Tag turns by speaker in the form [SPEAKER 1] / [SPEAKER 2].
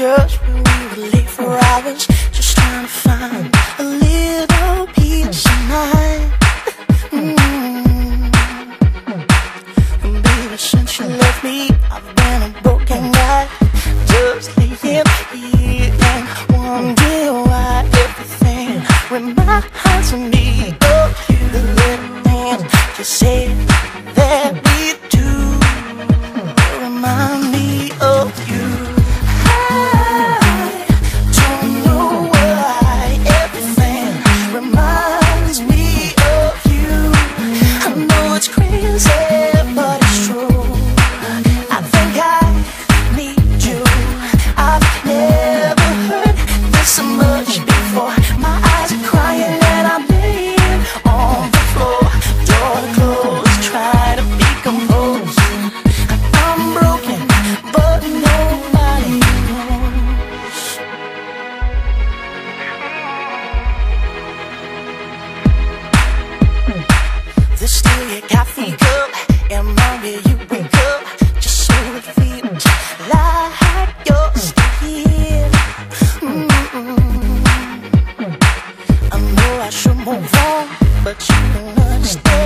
[SPEAKER 1] church where we were late for hours, just trying to find a little peace of mind. Mm. And baby, since you left me, I've been a broken guy. Just laying here and wondering why everything reminds me of you. The little things you said that we do remind me I should move on, but you don't understand.